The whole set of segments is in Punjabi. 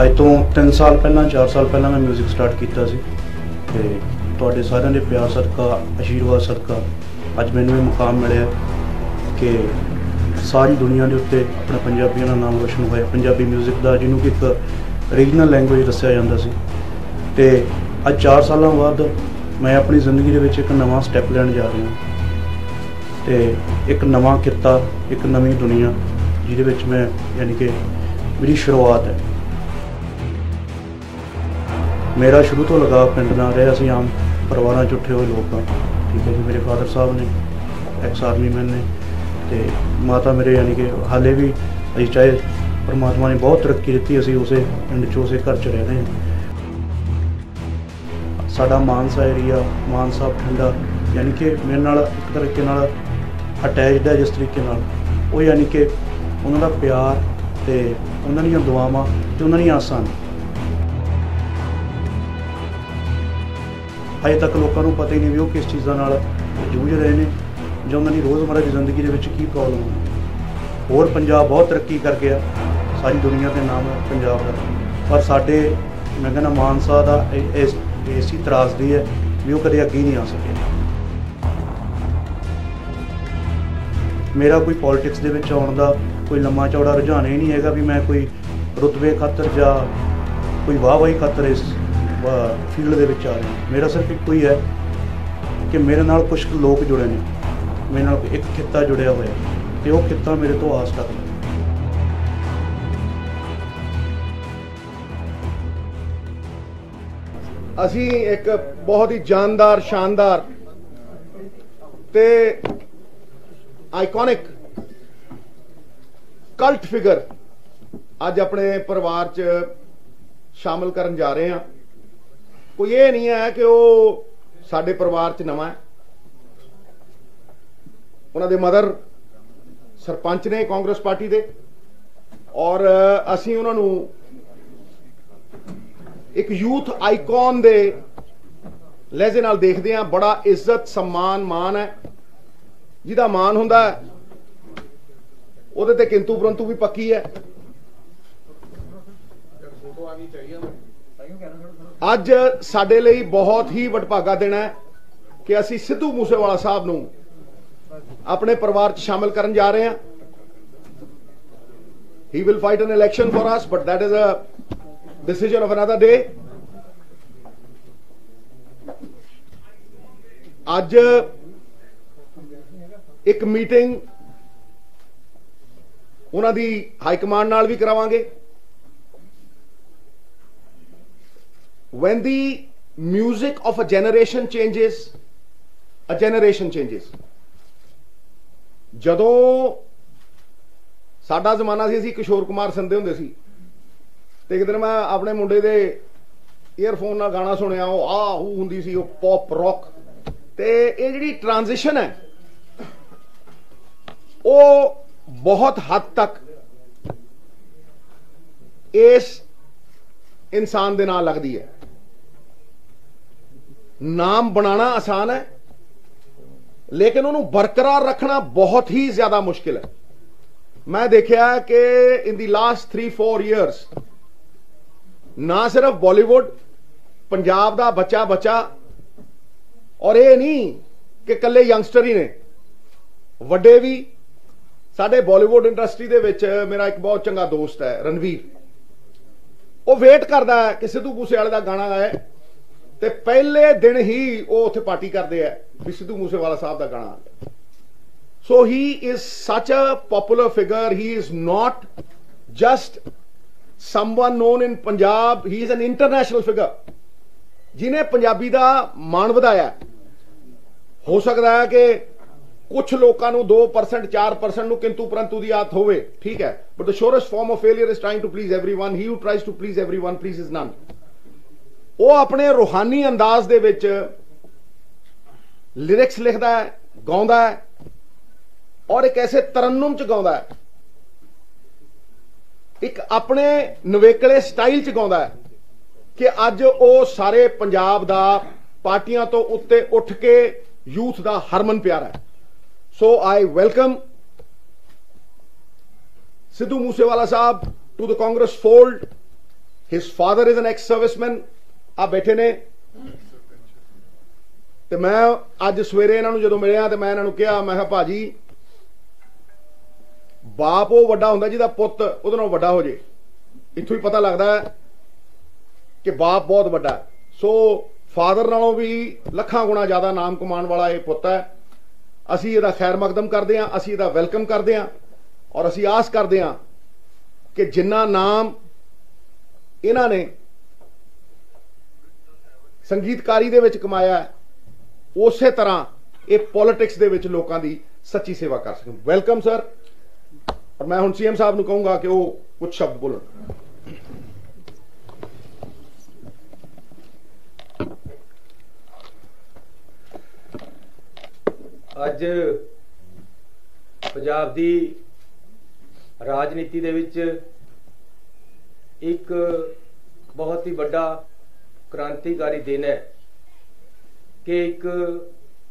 ਅੱਜ ਤੋਂ 3 ਸਾਲ ਪਹਿਲਾਂ 4 ਸਾਲ ਪਹਿਲਾਂ ਮੈਂ 뮤직 ਸਟਾਰਟ ਕੀਤਾ ਸੀ ਤੇ ਤੁਹਾਡੇ ਸਾਰਿਆਂ ਦੇ ਪਿਆਰ ਸਦਕਾ ਆਸ਼ੀਰਵਾਦ ਸਦਕਾ ਅੱਜ ਮੈਨੂੰ ਇਹ ਮੁਕਾਮ ਮਿਲਿਆ ਕਿ ਸਾਰੀ ਦੁਨੀਆ ਦੇ ਉੱਤੇ ਆਪਣਾ ਪੰਜਾਬੀਆਂ ਦਾ ਨਾਮ ਰੋਸ਼ਨ ਹੋਇਆ ਪੰਜਾਬੀ 뮤직 ਦਾ ਜਿਹਨੂੰ ਕਿ ਇੱਕ ਰੀਜਨਲ ਲੈਂਗੁਏਜ ਦੱਸਿਆ ਜਾਂਦਾ ਸੀ ਤੇ ਅੱਜ 4 ਸਾਲਾਂ ਬਾਅਦ ਮੈਂ ਆਪਣੀ ਜ਼ਿੰਦਗੀ ਦੇ ਵਿੱਚ ਇੱਕ ਨਵਾਂ ਸਟੈਪ ਲੈਣ ਜਾ ਰਿਹਾ ਤੇ ਇੱਕ ਨਵਾਂ ਕਿੱਤਾ ਇੱਕ ਨਵੀਂ ਦੁਨੀਆ ਜਿਹਦੇ ਵਿੱਚ ਮੈਂ ਯਾਨੀ ਕਿ ਮੇਰੀ ਸ਼ੁਰੂਆਤ ਹੈ ਮੇਰਾ ਸ਼ੁਰੂ ਤੋਂ ਲਗਾਅ ਪਿੰਡ ਨਾਲ ਰਿਹਾ ਅਸੀਂ ਆਮ ਪਰਿਵਾਰਾਂ 'ਚ ਉੱਠੇ ਹੋਏ ਲੋਕ ਹਾਂ ਠੀਕ ਹੈ ਜੀ, ਮੇਰੇ ਫਾਦਰ ਸਾਹਿਬ ਨੇ ਐਕਸ ਆਰਮੀ ਮੈਨ ਨੇ, ਤੇ ਮਾਤਾ ਮੇਰੇ ਯਾਨੀ ਕਿ ਹਾਲੇ ਵੀ ਅਸੀਂ ਚਾਹੇ ਪਰਮਾਤਮਾ ਨੇ ਬਹੁਤ ਤਰੱਕੀ ਦਿੱਤੀ, ਅਸੀਂ ਉਸੇ ਪਿੰਡ 'ਚ, ਉਸੇ ਘਰ 'ਚ ਰਹਿੰਦੇ ਹਾਂ। ਸਾਡਾ ਮਾਨਸਾ ਏਰੀਆ ਮਾਨਸਾ ਠੰਡਾ ਯਾਨੀ ਕਿ ਮੇਰੇ ਨਾਲ ਇੱਕ ਤਰੀਕੇ ਨਾਲ ਅਟੈਚਡ ਹੈ ਜਿਸ ਤਰੀਕੇ ਨਾਲ। ਉਹ ਯਾਨੀ ਕਿ ਉਹਨਾਂ ਦਾ ਪਿਆਰ ਤੇ ਉਹਨਾਂ ਦੀਆਂ ਦੁਆਵਾਂ ਤੇ ਉਹਨਾਂ ਦੀਆਂ ਆਸਾਂ ਨੇ ਅਜੇ ਤੱਕ ਲੋਕਾਂ ਨੂੰ ਪਤਾ ਹੀ ਨਹੀਂ ਵੀ ਉਹ ਕਿਸ ਚੀਜ਼ਾਂ ਨਾਲ ਜੂਝ ਰਹੇ ਨੇ ਜਾਂ ਉਹਨਾਂ ਦੀ ਰੋਜ਼ਮਰਾ ਦੀ ਜ਼ਿੰਦਗੀ ਦੇ ਵਿੱਚ ਕੀ ਪ੍ਰੋਬਲਮ ਹੈ ਹੋਰ ਪੰਜਾਬ ਬਹੁਤ ਤਰੱਕੀ ਕਰ ਗਿਆ। ਸਾਰੀ ਦੁਨੀਆ ਤੇ ਨਾਮ ਹੈ ਪੰਜਾਬ ਦਾ। ਪਰ ਸਾਡੇ, ਮੈਂ ਕਹਿੰਦਾ ਮਾਨਸਾ ਦਾ ਇਸ, ਇਸੀ ਤਰਾਸਦੀ ਹੈ ਵੀ ਉਹ ਕਦੇ ਅੱਗੇ ਨਹੀਂ ਆ ਸਕੇ। ਮੇਰਾ ਕੋਈ ਪੋਲਿਟਿਕਸ ਦੇ ਵਿੱਚ ਆਉਣ ਦਾ ਕੋਈ ਲੰਮਾ ਚੌੜਾ ਰੁਝਾਨ ਹੀ ਨਹੀਂ ਹੈਗਾ ਵੀ ਮੈਂ ਕੋਈ ਰੁਤਬੇ ਖਾਤਰ ਜਾਂ ਕੋਈ ਵਾਹ ਵਾਹੀ ਖਾਤਰ ਇਸ ਫੀਲਡ ਦੇ ਵਿੱਚ ਆ ਰਹੇ ਹਾਂ। ਮੇਰਾ ਸਿਰਫ ਇੱਕੋ ਹੀ ਹੈ ਕਿ ਮੇਰੇ ਨਾਲ ਕੁਝ ਕੁ ਲੋਕ ਜੁੜੇ ਨੇ। ਮੇਰੇ ਨਾਲ ਇੱਕ ਖਿੱਤਾ ਜੁੜਿਆ ਹੋਇਆ ਤੇ ਉਹ ਖਿੱਤਾ ਮੇਰੇ ਤੋਂ ਆਸ ਰੱਖਦਾ ਅਸੀਂ ਇੱਕ ਬਹੁਤ ਹੀ ਜਾਨਦਾਰ, ਸ਼ਾਨਦਾਰ ਤੇ ਆਈਕੋਨਿਕ ਕਲਟ ਫਿਗਰ ਅੱਜ ਆਪਣੇ ਪਰਿਵਾਰ 'ਚ ਸ਼ਾਮਲ ਕਰਨ ਜਾ ਰਹੇ ਹਾਂ। ਕੋਈ ਇਹ ਨਹੀਂ ਹੈ ਕਿ ਉਹ ਸਾਡੇ ਪਰਿਵਾਰ 'ਚ ਨਵਾਂ ਹੈ। ਉਹਨਾਂ ਦੇ ਮਦਰ ਸਰਪੰਚ ਨੇ ਕਾਂਗਰਸ ਪਾਰਟੀ ਦੇ। ਔਰ ਅਸੀਂ ਉਹਨਾਂ ਨੂੰ ਇੱਕ ਯੂਥ ਆਈਕਨ ਦੇ ਲਹਿਜ਼ੇ ਨਾਲ ਦੇਖਦੇ ਆ ਬੜਾ ਇੱਜ਼ਤ, ਸਨਮਾਨ ਮਾਨ ਹੈ। ਜਿਹਦਾ ਮਾਨ ਹੁੰਦਾ ਉਹਦੇ ਤੇ ਕਿੰਤੂ ਪਰੰਤੂ ਵੀ ਪੱਕੀ ਹੈ। ਅੱਜ ਸਾਡੇ ਲਈ ਬਹੁਤ ਹੀ ਵਡਭਾਗਾ ਦਿਨ ਹੈ ਕਿ ਅਸੀਂ ਸਿੱਧੂ ਮੂਸੇਵਾਲਾ ਸਾਹਿਬ ਨੂੰ ਆਪਣੇ ਪਰਿਵਾਰ 'ਚ ਸ਼ਾਮਿਲ ਕਰਨ ਜਾ ਰਹੇ ਹਾਂ। He will fight an election for us, but that is a decision of another day. ਅੱਜ ਇੱਕ ਮੀਟਿੰਗ ਉਹਨਾਂ ਦੀ ਹਾਈ ਕਮਾਂਡ ਨਾਲ ਵੀ ਕਰਾਵਾਂਗੇ। When the music of a generation changes, a generation changes. ਜਦੋਂ ਸਾਡਾ ਜ਼ਮਾਨਾ ਸੀ ਅਸੀਂ ਕਿਸ਼ੋਰ ਕੁਮਾਰ ਸੰਦੇ ਹੁੰਦੇ ਸੀ ਤੇ ਇੱਕ ਦਿਨ ਮੈਂ ਆਪਣੇ ਮੁੰਡੇ ਦੇ ਈਅਰਫੋਨ ਨਾਲ ਗਾਣਾ ਸੁਣਿਆ ਉਹ ਆ ਹੂ ਹੁੰਦੀ ਸੀ ਉਹ ਪੌਪ ਰੌਕ ਤੇ ਇਹ ਜਿਹੜੀ ਟ੍ਰਾਂਜੀਸ਼ਨ ਹੈ ਉਹ ਬਹੁਤ ਹੱਦ ਤੱਕ ਇਸ ਇਨਸਾਨ ਦੇ ਨਾਲ ਲੱਗਦੀ ਹੈ ਨਾਮ ਬਣਾਉਣਾ ਆਸਾਨ ਹੈ, ਲੇਕਿਨ ਉਹਨੂੰ ਬਰਕਰਾਰ ਰੱਖਣਾ ਬਹੁਤ ਹੀ ਜ਼ਿਆਦਾ ਮੁਸ਼ਕਿਲ ਹੈ। ਮੈਂ ਦੇਖਿਆ ਕਿ ਇਨ ਦੀ ਲਾਸਟ 3-4 ਇਅਰਸ ਨਾ ਸਿਰਫ ਬਾਲੀਵੁੱਡ ਪੰਜਾਬ ਦਾ ਬੱਚਾ ਬੱਚਾ ਔਰ ਇਹ ਨਹੀਂ ਕਿ ਕੱਲੇ ਯੰਗਸਟਰ ਹੀ ਨੇ। ਵੱਡੇ ਵੀ, ਸਾਡੇ ਬਾਲੀਵੁੱਡ ਇੰਡਸਟਰੀ ਦੇ ਵਿੱਚ ਮੇਰਾ ਇੱਕ ਬਹੁਤ ਚੰਗਾ ਦੋਸਤ ਹੈ, ਰਣਵੀਰ। ਉਹ ਵੇਟ ਕਰਦਾ ਹੈ ਕਿ ਸਿੱਧੂ ਮੂਸੇਵਾਲੇ ਦਾ ਗਾਣਾ ਗਾਏ। ਤੇ ਪਹਿਲੇ ਦਿਨ ਹੀ ਉਹ ਉੱਥੇ ਪਾਰਟੀ ਕਰਦੇ ਆ ਵੀ ਸਿੱਧੂ ਮੂਸੇਵਾਲਾ ਸਾਹਿਬ ਦਾ ਗਾਣਾ ਆ ਗਿਆ So he is such a popular figure. He is not just someone known in Punjab. He is an international figure. ਜਿਨੇ ਪੰਜਾਬੀ ਦਾ ਮਾਣ ਵਧਾਇਆ ਹੋ ਸਕਦਾ ਹੈ ਕਿ ਕੁਝ ਲੋਕਾਂ ਨੂੰ 2% 4% ਨੂੰ ਕਿੰਤੂ ਪਰੰਤੂ ਦੀ ਆਦਤ ਹੋਵੇ ਠੀਕ ਹੈ but the shortest form of failure is trying to please everyone he who tries to please everyone pleases none ਉਹ ਆਪਣੇ ਰੂਹਾਨੀ ਅੰਦਾਜ਼ ਦੇ ਵਿੱਚ ਲਿਰਿਕਸ ਲਿਖਦਾ ਹੈ, ਗਾਉਂਦਾ ਹੈ ਔਰ ਇੱਕ ਐਸੇ ਤਰਨਮ ਚ ਗਾਉਂਦਾ ਹੈ। ਇੱਕ ਆਪਣੇ ਨਵੇਕਲੇ ਸਟਾਈਲ ਚ ਗਾਉਂਦਾ ਹੈ ਕਿ ਅੱਜ ਉਹ ਸਾਰੇ ਪੰਜਾਬ ਦਾ ਪਾਰਟੀਆਂ ਤੋਂ ਉੱਤੇ ਉੱਠ ਕੇ ਯੂਥ ਦਾ ਹਰਮਨ ਪਿਆਰਾ ਹੈ। So I welcome Sidhu Moosewala Sahib to the Congress fold. His father is an ex serviceman ਆ ਬੈਠੇ ਨੇ। ਤੇ ਮੈਂ ਅੱਜ ਸਵੇਰੇ ਇਹਨਾਂ ਨੂੰ ਜਦੋਂ ਮਿਲਿਆ ਤੇ ਮੈਂ ਇਹਨਾਂ ਨੂੰ ਕਿਹਾ, ਮੈਂ ਕਿਹਾ, ਭਾਜੀ, ਬਾਪ ਉਹ ਵੱਡਾ ਹੁੰਦਾ ਜਿਹਦਾ ਪੁੱਤ ਉਹਦੇ ਨਾਲੋਂ ਵੱਡਾ ਹੋ ਜੇ। ਇੱਥੋਂ ਹੀ ਪਤਾ ਲੱਗਦਾ ਕਿ ਬਾਪ ਬਹੁਤ ਵੱਡਾ ਸੋ ਫਾਦਰ ਨਾਲੋਂ ਵੀ ਲੱਖਾਂ ਗੁਣਾ ਜ਼ਿਆਦਾ ਨਾਮ ਕਮਾਉਣ ਵਾਲਾ ਇਹ ਪੁੱਤ ਹੈ। ਅਸੀਂ ਇਹਦਾ ਖੈਰ ਮਕਦਮ ਕਰਦੇ ਹਾਂ, ਅਸੀਂ ਇਹਦਾ ਵੈਲਕਮ ਕਰਦੇ ਹਾਂ ਔਰ ਅਸੀਂ ਆਸ ਕਰਦੇ ਹਾਂ ਕਿ ਜਿੰਨਾ ਨਾਮ ਇਹਨਾਂ ਨੇ ਸੰਗੀਤਕਾਰੀ ਦੇ ਵਿੱਚ ਕਮਾਇਆ ਉਸੇ ਤਰ੍ਹਾਂ ਇਹ ਪੋਲਿਟਿਕਸ ਦੇ ਵਿੱਚ ਲੋਕਾਂ ਦੀ ਸੱਚੀ ਸੇਵਾ ਕਰ ਸਕਣ। ਵੈਲਕਮ ਸਰ ਔਰ ਮੈਂ ਹੁਣ ਸੀਐਮ ਸਾਹਿਬ ਨੂੰ ਕਹੂੰਗਾ ਕਿ ਉਹ ਕੁਝ ਸ਼ਬਦ ਬੋਲਣ। ਅੱਜ ਪੰਜਾਬ ਦੀ ਰਾਜਨੀਤੀ ਦੇ ਵਿੱਚ ਇੱਕ ਬਹੁਤ ਹੀ ਵੱਡਾ ਕ੍ਰਾਂਤੀਕਾਰੀ ਦਿਨ ਹੈ ਕਿ ਇੱਕ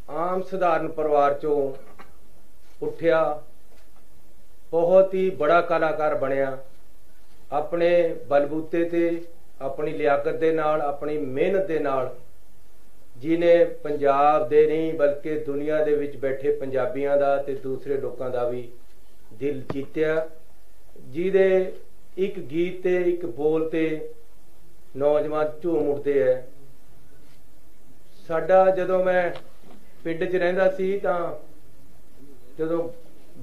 ਆਮ ਸਧਾਰਨ ਪਰਿਵਾਰ ਚੋਂ ਉੱਠਿਆ, ਬਹੁਤ ਹੀ ਬੜਾ ਕਲਾਕਾਰ ਬਣਿਆ, ਆਪਣੇ ਬਲਬੂਤੇ ਤੇ, ਆਪਣੀ ਲਿਆਕਤ ਦੇ ਨਾਲ, ਆਪਣੀ ਮਿਹਨਤ ਦੇ ਨਾਲ ਜਿਨੇ ਪੰਜਾਬ ਦੇ ਨਹੀਂ ਬਲਕਿ ਦੁਨੀਆ ਦੇ ਵਿੱਚ ਬੈਠੇ ਪੰਜਾਬੀਆਂ ਦਾ ਤੇ ਦੂਸਰੇ ਲੋਕਾਂ ਦਾ ਵੀ ਦਿਲ ਜਿੱਤਿਆ, ਜਿਹਦੇ ਇੱਕ ਗੀਤ ਤੇ, ਇੱਕ ਬੋਲ ਤੇ ਨੌਜਵਾਨ ਝੂਮ ਉੱਠਦੇ ਐ। ਸਾਡਾ ਜਦੋਂ ਮੈਂ ਪਿੰਡ 'ਚ ਰਹਿੰਦਾ ਸੀ ਤਾਂ ਜਦੋਂ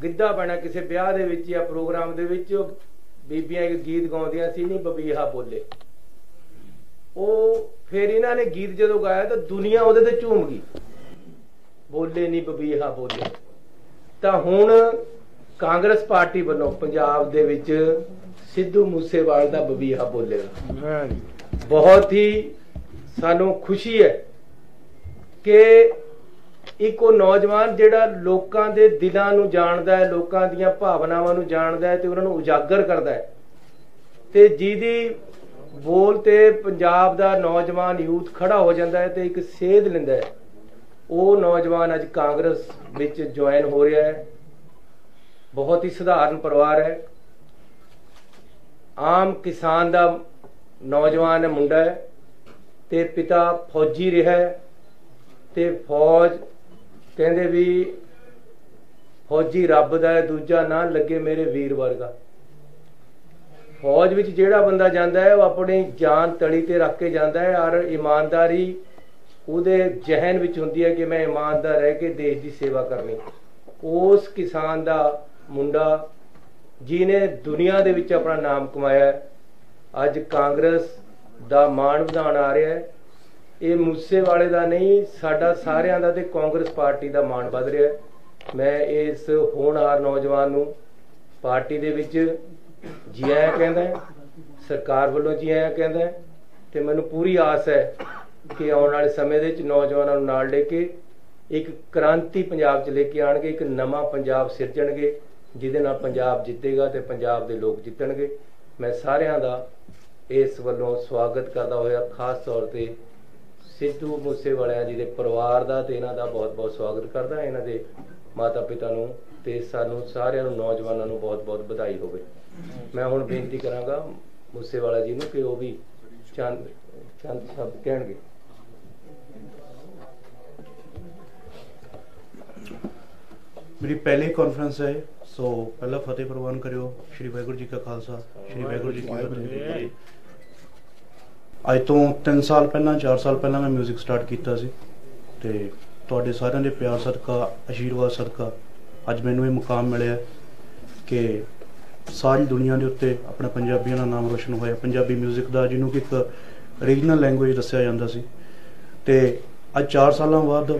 ਗਿੱਧਾ ਬਣਾ ਕਿਸੇ ਵਿਆਹ ਦੇ ਵਿੱਚ ਜਾਂ ਪ੍ਰੋਗਰਾਮ ਦੇ ਵਿੱਚ, ਉਹ ਬੀਬੀਆਂ ਇੱਕ ਗੀਤ ਗਾਉਂਦੀਆਂ ਸੀ, ਨਹੀਂ ਬਬੀਹਾ ਬੋਲੇ। ਉਹ ਫਿਰ ਇਹਨਾਂ ਨੇ ਗੀਤ ਜਦੋਂ ਗਾਇਆ ਤਾਂ ਦੁਨੀਆ ਉਹਦੇ ਤੇ ਝੂਮ ਗਈ। ਬੋਲੇ ਨਹੀਂ ਬਬੀਹਾ ਬੋਲੇ। ਤਾਂ ਹੁਣ ਕਾਂਗਰਸ ਪਾਰਟੀ ਵੱਲੋਂ ਪੰਜਾਬ ਦੇ ਵਿੱਚ ਸਿੱਧੂ ਮੂਸੇਵਾਲ ਦਾ ਬਬੀਹਾ ਬੋਲੇਗਾ। ਬਹੁਤ ਹੀ ਸਾਨੂੰ ਖੁਸ਼ੀ ਹੈ ਕਿ ਇੱਕ ਉਹ ਨੌਜਵਾਨ ਜਿਹੜਾ ਲੋਕਾਂ ਦੇ ਦਿਲਾਂ ਨੂੰ ਜਾਣਦਾ ਹੈ, ਲੋਕਾਂ ਦੀਆਂ ਭਾਵਨਾਵਾਂ ਨੂੰ ਜਾਣਦਾ ਹੈ ਤੇ ਉਹਨਾਂ ਨੂੰ ਉਜਾਗਰ ਕਰਦਾ ਹੈ। ਤੇ ਜਿਹਦੀ ਬੋਲ ਤੇ ਪੰਜਾਬ ਦਾ ਨੌਜਵਾਨ ਯੂਥ ਖੜਾ ਹੋ ਜਾਂਦਾ ਹੈ ਤੇ ਇੱਕ ਸੇਧ ਲੈਂਦਾ ਹੈ। ਉਹ ਨੌਜਵਾਨ ਅੱਜ ਕਾਂਗਰਸ ਵਿੱਚ ਜੁਆਇਨ ਹੋ ਰਿਹਾ ਹੈ। ਬਹੁਤ ਹੀ ਸਧਾਰਨ ਪਰਿਵਾਰ ਹੈ। ਆਮ ਕਿਸਾਨ ਦਾ ਨੌਜਵਾਨ ਮੁੰਡਾ ਹੈ ਤੇ ਪਿਤਾ ਫੌਜੀ ਰਿਹਾ ਹੈ ਤੇ ਫੌਜ ਕਹਿੰਦੇ ਵੀ ਫੌਜੀ ਰੱਬ ਦਾ ਹੈ ਦੂਜਾ ਨਾਂ ਲੱਗੇ ਮੇਰੇ ਵੀਰ ਵਰਗਾ। ਫੌਜ ਵਿੱਚ ਜਿਹੜਾ ਬੰਦਾ ਜਾਂਦਾ ਹੈ ਉਹ ਆਪਣੀ ਜਾਨ ਤੜੀ ਤੇ ਰੱਖ ਕੇ ਜਾਂਦਾ ਹੈ ਔਰ ਇਮਾਨਦਾਰੀ ਉਹਦੇ ਜਹਨ ਵਿੱਚ ਹੁੰਦੀ ਹੈ ਕਿ ਮੈਂ ਇਮਾਨਦਾਰ ਰਹਿ ਕੇ ਦੇਸ਼ ਦੀ ਸੇਵਾ ਕਰਨੀ। ਉਸ ਕਿਸਾਨ ਦਾ ਮੁੰਡਾ ਜਿਨੇ ਦੁਨੀਆ ਦੇ ਵਿੱਚ ਆਪਣਾ ਨਾਮ ਕਮਾਇਆ ਹੈ, ਅੱਜ ਕਾਂਗਰਸ ਦਾ ਮਾਣ ਵਧਾਉਣ ਆ ਰਿਹਾ ਹੈ। ਇਹ ਮੂਸੇ ਵਾਲੇ ਦਾ ਨਹੀਂ, ਸਾਡਾ ਸਾਰਿਆਂ ਦਾ ਤੇ ਕਾਂਗਰਸ ਪਾਰਟੀ ਦਾ ਮਾਣ ਵਧ ਰਿਹਾ ਹੈ। ਮੈਂ ਇਸ ਹੋਣਹਾਰ ਨੌਜਵਾਨ ਨੂੰ ਪਾਰਟੀ ਦੇ ਵਿੱਚ ਜੀ ਆਇਆਂ ਕਹਿੰਦਾ ਸਰਕਾਰ ਵੱਲੋਂ ਜੀ ਆਇਆਂ ਕਹਿੰਦਾ ਹੈ ਤੇ ਮੈਨੂੰ ਪੂਰੀ ਆਸ ਹੈ ਕਿ ਆਉਣ ਵਾਲੇ ਸਮੇਂ ਦੇ ਵਿੱਚ ਨੌਜਵਾਨਾਂ ਨੂੰ ਨਾਲ ਲੈ ਕੇ ਇੱਕ ਕ੍ਰਾਂਤੀ ਪੰਜਾਬ 'ਚ ਲੈ ਕੇ ਆਣਗੇ ਇੱਕ ਨਵਾਂ ਪੰਜਾਬ ਸਿਰਜਣਗੇ, ਜਿਹਦੇ ਨਾਲ ਪੰਜਾਬ ਜਿੱਤੇਗਾ ਤੇ ਪੰਜਾਬ ਦੇ ਲੋਕ ਜਿੱਤਣਗੇ। ਮੈਂ ਸਾਰਿਆਂ ਦਾ ਇਸ ਵੱਲੋਂ ਸਵਾਗਤ ਕਰਦਾ ਹੋਇਆ, ਖਾਸ ਤੌਰ ਤੇ ਸਿੱਧੂ ਮੂਸੇਵਾਲਿਆਂ ਜੀ ਦੇ ਪਰਿਵਾਰ ਦਾ ਤੇ ਇਹਨਾਂ ਦਾ ਬਹੁਤ-ਬਹੁਤ ਸਵਾਗਤ ਕਰਦਾ ਇਹਨਾਂ ਦੇ ਮਾਤਾ ਪਿਤਾ ਨੂੰ ਤੇ ਸਾਨੂੰ ਸਾਰਿਆਂ ਨੂੰ, ਨੌਜਵਾਨਾਂ ਨੂੰ ਬਹੁਤ-ਬਹੁਤ ਵਧਾਈ ਹੋਵੇ। ਮੈਂ ਹੁਣ ਬੇਨਤੀ ਕਰਾਂਗਾ ਮੂਸੇਵਾਲਾ ਜੀ ਨੂੰ ਕਿ ਉਹ ਵੀ ਚੰਦ ਚੰਦ ਸ਼ਬਦ ਕਹਿਣਗੇ। ਮੇਰੀ ਪਹਿਲੀ ਕਾਨਫਰੰਸ ਹੈ। ਸੋ ਪਹਿਲਾ ਫਤਿਹ ਪ੍ਰਵਾਨ ਕਰਿਓ ਸ਼੍ਰੀ ਵਾਹਿਗੁਰੂ ਜੀ ਕਾ ਖਾਲਸਾ ਸ਼੍ਰੀ ਵਾਹਿਗੁਰੂ ਜੀ ਕੀ ਫਤਿਹ ਅੱਜ ਤੋਂ 3 ਸਾਲ ਪਹਿਲਾਂ 4 ਸਾਲ ਪਹਿਲਾਂ ਮੈਂ 뮤직 ਸਟਾਰਟ ਕੀਤਾ ਸੀ ਤੇ ਤੁਹਾਡੇ ਸਾਰਿਆਂ ਦੇ ਪਿਆਰ ਸਦਕਾ ਆਸ਼ੀਰਵਾਦ ਸਦਕਾ ਅੱਜ ਮੈਨੂੰ ਇਹ ਮੁਕਾਮ ਮਿਲਿਆ ਕਿ ਸਾਰੀ ਦੁਨੀਆ ਦੇ ਉੱਤੇ ਆਪਣਾ ਪੰਜਾਬੀਆਂ ਦਾ ਨਾਮ ਰੋਸ਼ਨ ਹੋਇਆ ਪੰਜਾਬੀ 뮤직 ਦਾ ਜਿਹਨੂੰ ਕਿ ਇੱਕ ਰੀਜਨਲ ਲੈਂਗੁਏਜ ਦੱਸਿਆ ਜਾਂਦਾ ਸੀ ਤੇ ਅੱਜ 4 ਸਾਲਾਂ ਬਾਅਦ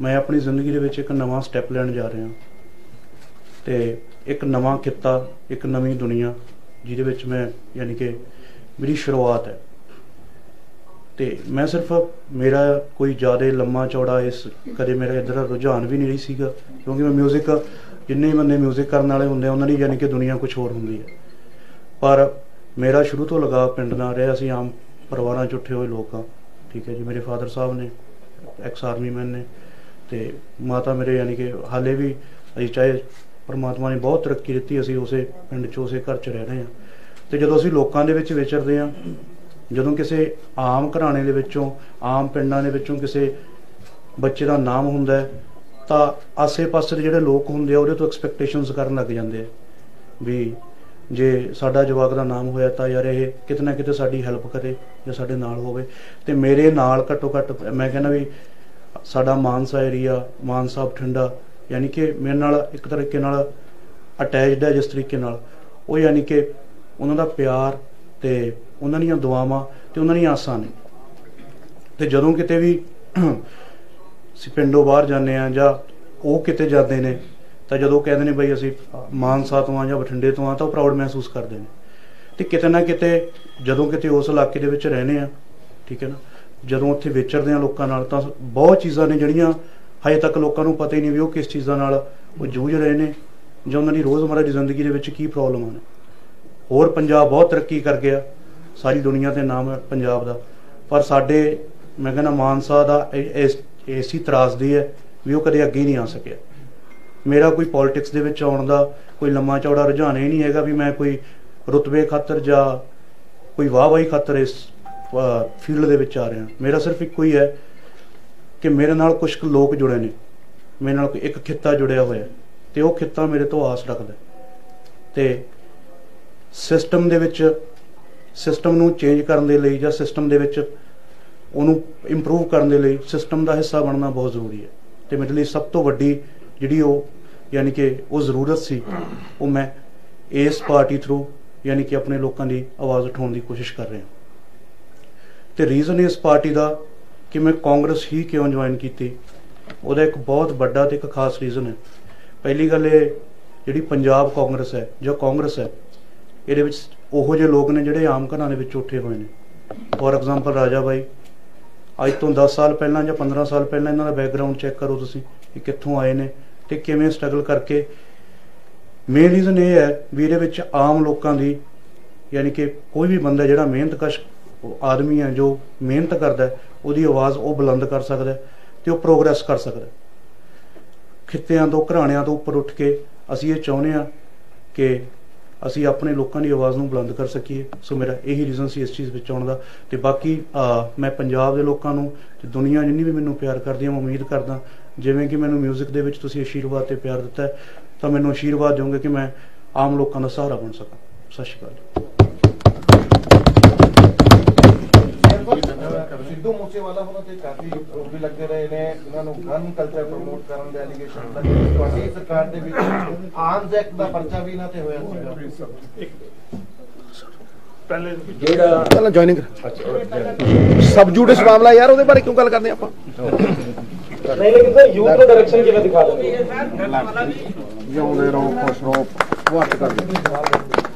ਮੈਂ ਆਪਣੀ ਜ਼ਿੰਦਗੀ ਦੇ ਵਿੱਚ ਇੱਕ ਨਵਾਂ ਸਟੈਪ ਲੈਣ ਜਾ ਰਿਹਾ ਤੇ ਇੱਕ ਨਵਾਂ ਕਿੱਤਾ ਇੱਕ ਨਵੀਂ ਦੁਨੀਆ ਜਿਹਦੇ ਵਿੱਚ ਮੈਂ ਯਾਨੀ ਕਿ ਮੇਰੀ ਸ਼ੁਰੂਆਤ ਹੈ ਤੇ ਮੈਂ ਸਿਰਫ ਮੇਰਾ ਕੋਈ ਜ਼ਿਆਦਾ ਲੰਮਾ ਚੌੜਾ ਇਸ ਕਦੇ ਮੇਰਾ ਇਧਰ ਰੁਝਾਨ ਵੀ ਨਹੀਂ ਸੀਗਾ ਕਿਉਂਕਿ ਮੈਂ 뮤직 ਜਿੰਨੇ ਵੀ ਬੰਦੇ 뮤직 ਕਰਨ ਵਾਲੇ ਹੁੰਦੇ ਆ ਉਹਨਾਂ ਦੀ ਯਾਨੀ ਕਿ ਦੁਨੀਆ ਕੁਝ ਹੋਰ ਹੁੰਦੀ ਹੈ ਪਰ ਮੇਰਾ ਸ਼ੁਰੂ ਤੋਂ ਲਗਾਅ ਪਿੰਡ ਨਾਲ ਰਿਹਾ ਅਸੀਂ ਆਮ ਪਰਿਵਾਰਾਂ ਚ ਉੱਠੇ ਹੋਏ ਲੋਕ ਹਾਂ ਠੀਕ ਹੈ ਜੀ ਮੇਰੇ ਫਾਦਰ ਸਾਹਿਬ ਨੇ ਐਕਸ ਆਰਮੀ ਮੈਨ ਨੇ ਤੇ ਮਾਤਾ ਮੇਰੇ ਯਾਨੀ ਕਿ ਹਾਲੇ ਵੀ ਅਸੀਂ ਚਾਹੇ ਪਰਮਾਤਮਾ ਨੇ ਬਹੁਤ ਤਰੱਕੀ ਦਿੱਤੀ, ਅਸੀਂ ਉਸੇ ਪਿੰਡ 'ਚ, ਉਸੇ ਘਰ 'ਚ ਰਹਿ ਰਹੇ ਹਾਂ। ਤੇ ਜਦੋਂ ਅਸੀਂ ਲੋਕਾਂ ਦੇ ਵਿੱਚ ਵਿਚਰਦੇ ਹਾਂ, ਜਦੋਂ ਕਿਸੇ ਆਮ ਘਰਾਣੇ ਦੇ ਵਿੱਚੋਂ, ਆਮ ਪਿੰਡਾਂ ਦੇ ਵਿੱਚੋਂ ਕਿਸੇ ਬੱਚੇ ਦਾ ਨਾਮ ਹੁੰਦਾ ਹੈ, ਤਾਂ ਆਸੇ-ਪਾਸੇ ਦੇ ਜਿਹੜੇ ਲੋਕ ਹੁੰਦੇ ਆ, ਉਹਦੇ ਤੋਂ ਐਕਸਪੈਕਟੇਸ਼ਨਸ ਕਰਨ ਲੱਗ ਜਾਂਦੇ ਆ ਵੀ ਜੇ ਸਾਡਾ ਜਵਾਕ ਦਾ ਨਾਮ ਹੋਇਆ ਤਾਂ ਯਾਰ ਇਹ ਕਿਤੇ ਨਾ ਕਿਤੇ ਸਾਡੀ ਹੈਲਪ ਕਰੇ ਜਾਂ ਸਾਡੇ ਨਾਲ ਹੋਵੇ। ਤੇ ਮੇਰੇ ਨਾਲ ਘੱਟੋ ਘੱਟ ਮੈਂ ਕਹਿੰਦਾ ਵੀ ਸਾਡਾ ਮਾਨਸਾ ਏਰੀਆ ਮਾਨਸਾ ਬਠਿੰਡਾ ਯਾਨੀ ਕਿ ਮੇਰੇ ਨਾਲ ਇੱਕ ਤਰੀਕੇ ਨਾਲ ਅਟੈਚਡ ਹੈ ਜਿਸ ਤਰੀਕੇ ਨਾਲ। ਉਹ ਯਾਨੀ ਕਿ ਉਹਨਾਂ ਦਾ ਪਿਆਰ ਤੇ ਉਹਨਾਂ ਦੀਆਂ ਦੁਆਵਾਂ ਤੇ ਉਹਨਾਂ ਦੀਆਂ ਆਸਾਂ ਨੇ। ਤੇ ਜਦੋਂ ਕਿਤੇ ਵੀ ਅਸੀਂ ਪਿੰਡੋਂ ਬਾਹਰ ਜਾਂਦੇ ਆ ਜਾਂ ਉਹ ਕਿਤੇ ਜਾਂਦੇ ਨੇ, ਤਾਂ ਜਦੋਂ ਕਹਿੰਦੇ ਨੇ ਬਈ ਅਸੀਂ ਮਾਨਸਾ ਤੋਂ ਆ ਜਾਂ ਬਠਿੰਡੇ ਤੋਂ ਆ ਤਾਂ ਉਹ ਪ੍ਰਾਊਡ ਮਹਿਸੂਸ ਕਰਦੇ ਨੇ। ਤੇ ਕਿਤੇ ਨਾ ਕਿਤੇ ਜਦੋਂ ਕਿਤੇ ਉਸ ਇਲਾਕੇ ਦੇ ਵਿੱਚ ਰਹਿੰਦੇ ਆ ਠੀਕ ਹੈ ਨਾ, ਜਦੋਂ ਉੱਥੇ ਵਿਚਰਦੇ ਆ ਲੋਕਾਂ ਨਾਲ ਤਾਂ ਬਹੁਤ ਚੀਜ਼ਾਂ ਨੇ ਜਿਹੜੀਆਂ ਹਜੇ ਤੱਕ ਲੋਕਾਂ ਨੂੰ ਪਤਾ ਹੀ ਨਹੀਂ ਵੀ ਉਹ ਕਿਸ ਚੀਜ਼ਾਂ ਨਾਲ ਉਹ ਜੂਝ ਰਹੇ ਨੇ ਜਾਂ ਉਹਨਾਂ ਦੀ ਰੋਜ਼ਮਰਰਾ ਦੀ ਜ਼ਿੰਦਗੀ ਦੇ ਵਿੱਚ ਕੀ ਪ੍ਰੋਬਲਮਾਂ ਨੇ ਹੋਰ ਪੰਜਾਬ ਬਹੁਤ ਤਰੱਕੀ ਕਰ ਗਿਆ, ਸਾਰੀ ਦੁਨੀਆ ਤੇ ਨਾਮ ਹੈ ਪੰਜਾਬ ਦਾ। ਪਰ ਸਾਡੇ, ਮੈਂ ਕਹਿੰਦਾ ਮਾਨਸਾ ਦਾ ਇਸ ਐਸੀ ਤਰਾਸਦੀ ਹੈ ਵੀ ਉਹ ਕਦੇ ਅੱਗੇ ਨਹੀਂ ਆ ਸਕਿਆ। ਮੇਰਾ ਕੋਈ ਪੋਲਿਟਿਕਸ ਦੇ ਵਿੱਚ ਆਉਣ ਦਾ ਕੋਈ ਲੰਮਾ ਚੌੜਾ ਰੁਝਾਨ ਇਹ ਨਹੀਂ ਹੈਗਾ ਵੀ ਮੈਂ ਕੋਈ ਰੁਤਬੇ ਖਾਤਰ ਜਾਂ ਕੋਈ ਵਾਹਵਾਹੀ ਖਾਤਰ ਇਸ ਫੀਲਡ ਦੇ ਵਿੱਚ ਆ ਰਿਹਾ। ਮੇਰਾ ਸਿਰਫ ਇੱਕੋ ਹੀ ਹੈ ਕਿ ਮੇਰੇ ਨਾਲ ਕੁਝ ਕੁ ਲੋਕ ਜੁੜੇ ਨੇ। ਮੇਰੇ ਨਾਲ ਇੱਕ ਖਿੱਤਾ ਜੁੜਿਆ ਹੋਇਆ। ਹੈ ਤੇ ਉਹ ਖਿੱਤਾ ਮੇਰੇ ਤੋਂ ਆਸ ਰੱਖਦਾ ਹੈ। ਤੇ ਸਿਸਟਮ ਦੇ ਵਿੱਚ ਸਿਸਟਮ ਨੂੰ ਚੇਂਜ ਕਰਨ ਦੇ ਲਈ ਜਾਂ ਸਿਸਟਮ ਦੇ ਵਿੱਚ ਉਹਨੂੰ ਇੰਪਰੂਵ ਕਰਨ ਦੇ ਲਈ ਸਿਸਟਮ ਦਾ ਹਿੱਸਾ ਬਣਨਾ ਬਹੁਤ ਜ਼ਰੂਰੀ ਹੈ। ਤੇ ਮੇਰੇ ਲਈ ਸਭ ਤੋਂ ਵੱਡੀ ਜਿਹੜੀ ਉਹ, ਯਾਨੀ ਕਿ ਉਹ ਜ਼ਰੂਰਤ ਸੀ, ਉਹ ਮੈਂ ਇਸ ਪਾਰਟੀ ਥਰੂ ਯਾਨੀ ਕਿ ਆਪਣੇ ਲੋਕਾਂ ਦੀ ਆਵਾਜ਼ ਉਠਾਉਣ ਦੀ ਕੋਸ਼ਿਸ਼ ਕਰ ਰਿਹਾ ਤੇ ਰੀਜ਼ਨ ਇਸ ਪਾਰਟੀ ਦਾ ਕਿ ਮੈਂ ਕਾਂਗਰਸ ਹੀ ਕਿਉਂ ਜੁਆਇਨ ਕੀਤੀ? ਉਹਦਾ ਇੱਕ ਬਹੁਤ ਵੱਡਾ ਤੇ ਇੱਕ ਖਾਸ ਰੀਜ਼ਨ ਹੈ। ਪਹਿਲੀ ਗੱਲ ਇਹ, ਜਿਹੜੀ ਪੰਜਾਬ ਕਾਂਗਰਸ ਹੈ, ਜਾਂ ਕਾਂਗਰਸ ਹੈ, ਇਹਦੇ ਵਿੱਚ ਉਹੋ ਜਿਹੇ ਲੋਕ ਨੇ ਜਿਹੜੇ ਆਮ ਘਰਾਂ ਦੇ ਵਿੱਚ ਉੱਠੇ ਹੋਏ ਨੇ। ਫੋਰ ਐਗਜ਼ਾਮਪਲ ਰਾਜਾ ਬਾਈ। ਅੱਜ ਤੋਂ 10 ਸਾਲ ਪਹਿਲਾਂ ਜਾਂ 15 ਸਾਲ ਪਹਿਲਾਂ ਇਹਨਾਂ ਦਾ ਬੈਕਗ੍ਰਾਉਂਡ ਚੈੱਕ ਕਰੋ ਤੁਸੀਂ, ਕਿ ਕਿੱਥੋਂ ਆਏ ਨੇ ਤੇ ਕਿਵੇਂ ਸਟਰਗਲ ਕਰਕੇ। ਮੇਨ ਰੀਜ਼ਨ ਇਹ ਹੈ ਵੀ ਇਹਦੇ ਵਿੱਚ ਆਮ ਲੋਕਾਂ ਦੀ, ਯਾਨੀ ਕਿ ਕੋਈ ਵੀ ਬੰਦਾ ਜਿਹੜਾ ਮਿਹਨਤਕਸ਼ ਆਦਮੀ ਹੈ, ਜੋ ਮਿਹਨਤ ਕਰਦਾ ਉਹਦੀ ਆਵਾਜ਼ ਉਹ ਬੁਲੰਦ ਕਰ ਸਕਦਾ ਹੈ ਤੇ ਉਹ ਪ੍ਰੋਗਰੈਸ ਕਰ ਸਕਦਾ ਖਿੱਤਿਆਂ ਤੋਂ, ਘਰਾਣਿਆਂ ਤੋਂ ਉੱਪਰ ਉੱਠ ਕੇ ਅਸੀਂ ਇਹ ਚਾਹੁੰਦੇ ਹਾਂ ਕਿ ਅਸੀਂ ਆਪਣੇ ਲੋਕਾਂ ਦੀ ਆਵਾਜ਼ ਨੂੰ ਬੁਲੰਦ ਕਰ ਸਕੀਏ। ਸੋ ਮੇਰਾ ਇਹੀ ਰੀਜ਼ਨ ਸੀ ਇਸ ਚੀਜ਼ ਵਿੱਚ ਆਉਣ ਦਾ। ਤੇ ਬਾਕੀ ਮੈਂ ਪੰਜਾਬ ਦੇ ਲੋਕਾਂ ਨੂੰ ਤੇ ਦੁਨੀਆ ਜਿੰਨੀ ਵੀ ਮੈਨੂੰ ਪਿਆਰ ਕਰਦੀ ਹੈ, ਮੈਂ ਉਮੀਦ ਕਰਦਾ ਜਿਵੇਂ ਕਿ ਮੈਨੂੰ 뮤직 ਦੇ ਵਿੱਚ ਤੁਸੀਂ ਆਸ਼ੀਰਵਾਦ ਤੇ ਪਿਆਰ ਦਿੱਤਾ ਤਾਂ ਮੈਨੂੰ ਆਸ਼ੀਰਵਾਦ ਦਿਓਗੇ ਕਿ ਮੈਂ ਆਮ ਲੋਕਾਂ ਦਾ ਸਹਾਰਾ ਬਣ ਸਕਾਂ। ਸਤਿ ਸ਼੍ਰੀ ਅਕਾਲ ਸਿੱਧੂ ਮੂਸੇਵਾਲਾ ਵੱਲੋਂ ਤੇ ਕਾਫੀ ਵੀ ਲੱਗੇ ਰਹੇ ਨੇ। ਇਹਨਾਂ ਨੂੰ ਗਨ ਕਲਚਰ ਪ੍ਰਮੋਟ ਕਰਨ ਦੇ ਐਲੀਗੇਸ਼ਨ ਲੱਗੇ ਤੁਹਾਡੀ ਸਰਕਾਰ ਦੇ ਵਿੱਚ ਆਰਮਸ ਐਕਟ ਦਾ ਪਰਚਾ ਵੀ ਇਹਨਾਂ ਤੇ ਹੋਇਆ ਸੀਗਾ। ਪਹਿਲੇ ਜਿਹੜਾ ਪਹਿਲਾਂ ਜੁਆਇਨਿੰਗ ਸਬ ਜੂਡਿਸ ਮਾਮਲਾ ਯਾਰ ਉਹਦੇ ਬਾਰੇ ਕਿਉਂ ਗੱਲ ਕਰਦੇ ਆਪਾਂ? ਨਹੀਂ ਲੇਕਿਨ ਸਰ ਯੂਥ ਦਾ ਡਾਇਰੈਕਸ਼ਨ ਕਿਵੇਂ ਦਿਖਾ ਦਿੰਦੇ ਜਿਉਂਦੇ ਰਹੋ ਖੁਸ਼ ਰਹੋ ਵਾਟ ਕਰ ਦਿੰਦੇ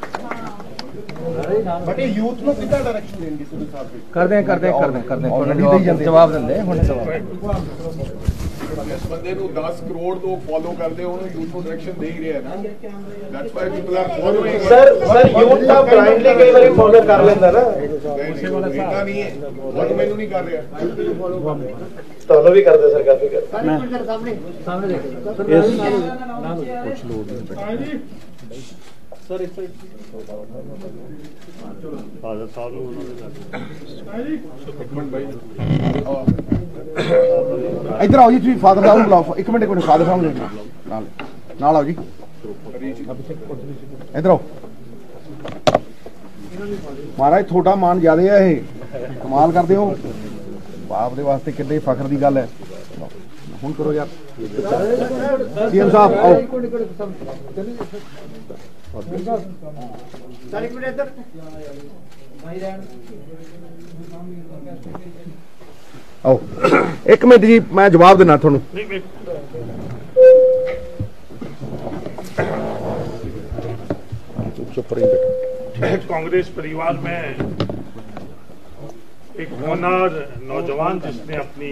ਬਟ ਇਹ ਯੂਥ ਨੂੰ ਕਿੱਦਾਂ ਡਾਇਰੈਕਸ਼ਨ ਦੇਣਗੇ ਸਿੱਧੂ ਸਾਹਿਬ ਜੀ? ਕਰਦੇ ਆ ਕਰਦੇ ਆ ਕਰਦੇ ਆ, ਕਰਦੇ ਆ। ਜਵਾਬ- ਦਿੰਦੇ ਹੁਣ ਜਵਾਬ। ਇਸ ਬੰਦੇ ਨੂੰ 10 ਕਰੋੜ ਤੋਂ ਫੋਲੋ ਕਰਦੇ ਉਹਨੂੰ ਯੂਥ ਨੂੰ ਡਾਇਰੈਕਸ਼ਨ ਦੇ ਹੀ ਰਿਹਾ ਨਾ। That's why people are following sir sir youth ਤਾਂ ਬਲਾਈਂਡਲੀ ਕਈ ਵਾਰੀ ਫੋਲੋ ਕਰ ਲੈਂਦਾ ਨਾ। ਇਦਾਂ ਨਹੀਂ ਹੈ। ਬਟ ਮੈਨੂੰ ਨਹੀਂ ਕਰ ਰਿਹਾ। ਤੁਹਾਨੂੰ ਵੀ ਕਰਦੇ ਸਰ ਕਾਫੀ ਕਰ ਇੱਧਰ ਆਓ ਜੀ ਤੁਸੀਂ ਫਾਦਰ ਸਾਹਿਬ ਨੂੰ ਬੁਲਾਓ। ਇੱਕ ਮਿੰਟ ਇੱਕ ਮਿੰਟ ਫਾਦਰ ਸਾਹਿਬ ਨੂੰ। ਨਾਲ ਨਾਲ ਆਓ ਜੀ। ਇੱਧਰ ਆਓ। ਮਹਾਰਾਜ ਤੁਹਾਡਾ ਮਾਨ ਜ਼ਿਆਦੇ ਆ ਇਹ। ਕਮਾਲ ਕਰਦੇ ਹੋ। ਬਾਪ ਦੇ ਵਾਸਤੇ ਕਿੱਡੇ ਫਖਰ ਦੀ ਗੱਲ ਹੈ। ਹੁਣ ਕਰੋ ਯਾਰ। ਸੀਐਮ ਸਾਹਿਬ ਆਓ। ਆਓ ਇੱਕ ਮਿੰਟ ਜੀ ਮੈਂ ਜਵਾਬ ਦੇਣਾ ਤੁਹਾਨੂੰ चुप रही बेटा कांग्रेस परिवार में एक होनार नौजवान जिसने अपनी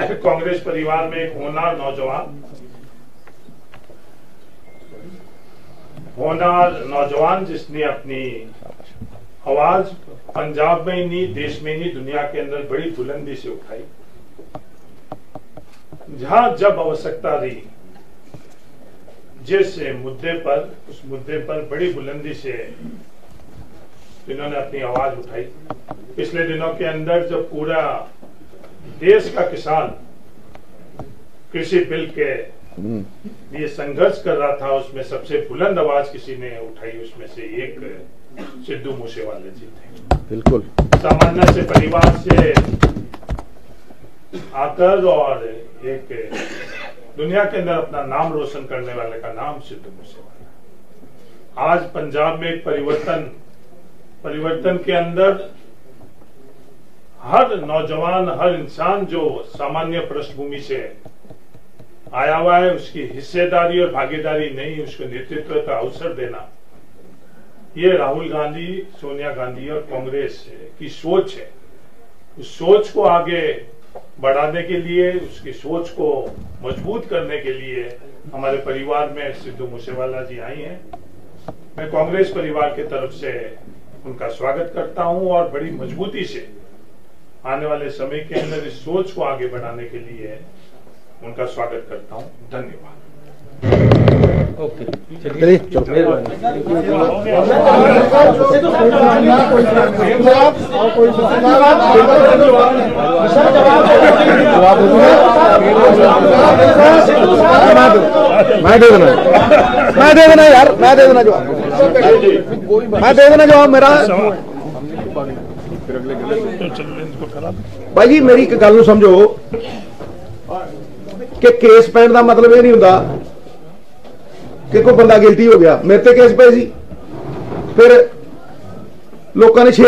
कांग्रेस परिवार में एक होनार नौजवान होनार नौजवान जिसने अपनी आवाज़ पंजाब में नहीं, देश में नहीं, दुनिया के अंदर बड़ी बुलंदी से उठाई। जहाँ जब आवश्यकता रही, जिस मुद्दे पर, उस मुद्दे पर बड़ी बुलंदी से इन्होंने अपनी आवाज़ उठाई। पिछले दिनों के अंदर जब पूरा देश का किसान कृषि बिल के लिए संघर्ष कर रहा था उसमें सबसे बुलंद आवाज़ किसी ने उठाई उसमें से एक सिद्धू मूसेवाले जी थे। बिल्कुल। सामान्य से परिवार से आकर और एक दुनिया के अंदर अपना नाम रोशन करने वाले का नाम सिद्धू मूसेवाला। आज पंजाब में एक परिवर्तन परिवर्तन के अंदर हर नौजवान, हर इंसान जो सामान्य पृष्ठभूमि से आया हुआ है, उसकी हिस्सेदारी और भागीदारी नहीं, उसको नेतृत्व का अवसर देना, ये राहुल गांधी, सोनिया गांधी और कांग्रेस की सोच है। उस सोच को आगे बढ़ाने के लिए, उसकी सोच को मज़बूत करने के लिए हमारे परिवार में सिद्धू मूसेवाला जी आई हैं। मैं कांग्रेस परिवार की तरफ़ से उनका स्वागत करता हूँ और बड़ी मजबूती से आने वाले समय के अंदर इस सोच को आगे बढ़ाने के लिए उनका स्वागत करता हूँ। धन्यवाद। चलिए मैं दे देना मैं दे देना यार मैं दे देना जवाब। मैं दे देना जवाब मेरा ਭਾਈ ਜੀ ਮੇਰੀ ਇੱਕ ਗੱਲ ਨੂੰ ਸਮਝੋ। ਕਿ ਕੇਸ ਪੈਣ ਦਾ ਮਤਲਬ ਇਹ ਨਹੀਂ ਹੁੰਦਾ ਕਿ ਕੋਈ ਬੰਦਾ ਗਿਲਟੀ ਹੋ ਗਿਆ। ਮੇਰੇ ਤੇ ਕੇਸ ਪਏ ਸੀ। ਫਿਰ ਲੋਕਾਂ ਨੇ ਛੇ